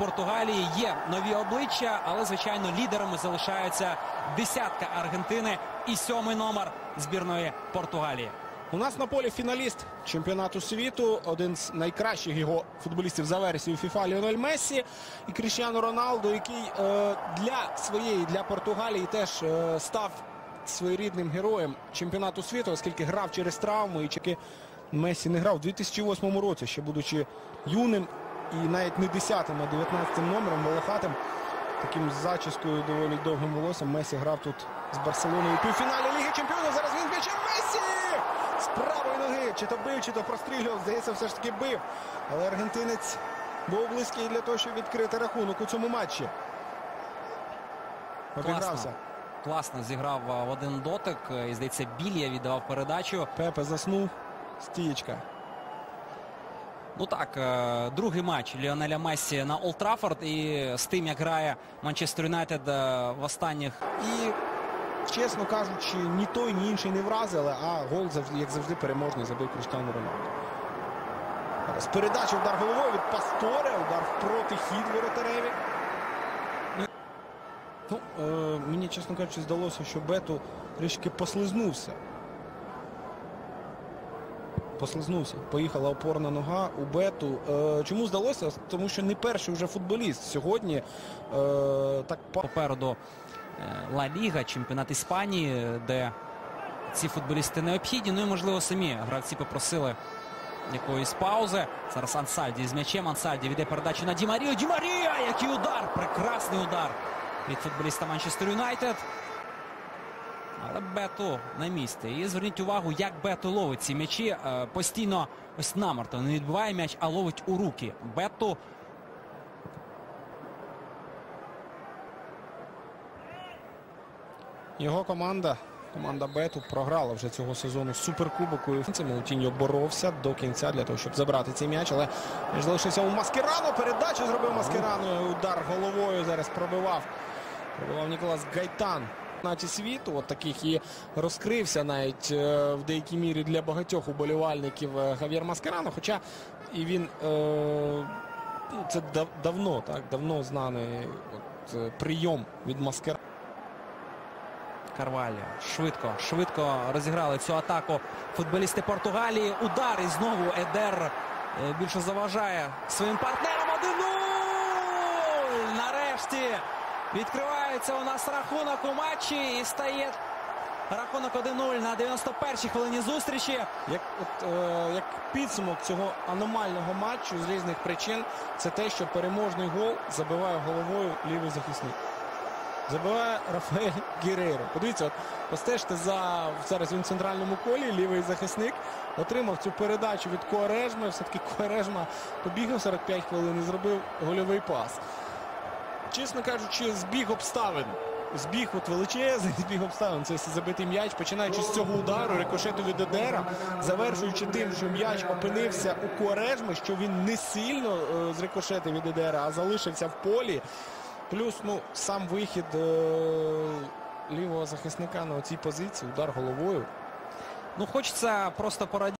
Португалії. Є нові обличчя, але звичайно лідерами залишаються десятка Аргентини і сьомий номер збірної Португалії. У нас на полі фіналіст чемпіонату світу, один з найкращих його футболістів за версією ФІФА Ліонель Мессі і Кріштіану Роналду, який е, для своєї для Португалії теж е, став своєрідним героєм чемпіонату світу, оскільки грав через травму і чеки Месі не грав у 2008 році, ще будучи юним і навіть не 10-м, а 19-м номером волохатим. Таким зачіскою доволі довгим волоссям Месі грав тут з Барселоною у півфіналі Ліги Чемпіонів. Зараз він б'є Месі! З правої ноги. Чи то бив, чи то прострілював. Здається, все ж таки бив. Але аргентинець був близький для того, щоб відкрити рахунок у цьому матчі. Обігрався. Класно зіграв в один дотик. І здається, Білья віддавав передачу. Пепе заснув. Стієчка. Ну так, е, другий матч Ліонеля Мессі на Олд Траффорд і з тим, як грає Манчестер Юнайтед е, в останніх І, чесно кажучи, ні той, ні інший не вразили, а гол, завжди, як завжди, переможний забив Кріштіану Роналду. Зараз передача удар головою від Пасторе, удар в протихід воротареві. Ну, е, мені, чесно кажучи, здалося, що Бету трішки послизнувся. Послизнувся. Поїхала опорна нога у Бету. Е, чому здалося? Тому що не перший вже футболіст сьогодні е, так попереду е, Ла Ліга, чемпіонат Іспанії, де ці футболісти необхідні. Ну і можливо самі гравці попросили якоїсь паузи. Зараз Ансальді з м'ячем. Ансальді віде передачу на Ді Марію. Ді Який удар! Прекрасний удар від футболіста Манчестер Юнайтед. Але Бето на місці. І зверніть увагу, як Бето ловить ці м'ячі. Е, Постійно ось намарто не відбиває м'яч, а ловить у руки. Бето Його команда, команда Бету, програла вже цього сезону суперкубоку. Маутіньо боровся до кінця для того, щоб забрати цей м'яч. Але залишився у Маскерано. Передачу зробив Маскерано. Удар головою зараз пробивав. Пробивав Ніколас Гайтан. Наті світу, от таких і розкрився навіть е, в деякій мірі для багатьох уболівальників е, Гав'єр Маскерано. Хоча і він е, це дав- давно, так, давно знаний от, е, прийом від Маскерано. Карваліо. Швидко, швидко розіграли цю атаку футболісти Португалії. Удар і знову Едер більше заважає своїм партнерам. 1-0! Нарешті відкривається у нас рахунок у матчі і стає рахунок 1-0 на 91-й хвилині зустрічі. Як, от, е, як підсумок цього аномального матчу з різних причин, це те, що переможний гол забиває головою лівий захисник. Забиває Рафаель Герейро. Подивіться, от, постежте за зараз він в центральному колі, лівий захисник отримав цю передачу від Коарежми. Все-таки Коарежма побігав 45 хвилин і зробив гольовий пас. Чесно кажучи, збіг обставин. Збіг от величезний збіг обставин. Це забитий м'яч, починаючи з цього удару, рикошету від Едера, завершуючи тим, що м'яч опинився у Корежми, що він не сильно е, з рикошети від Едера, а залишився в полі. Плюс ну, сам вихід е, лівого захисника на цій позиції, удар головою. Ну, хочеться просто порадіти.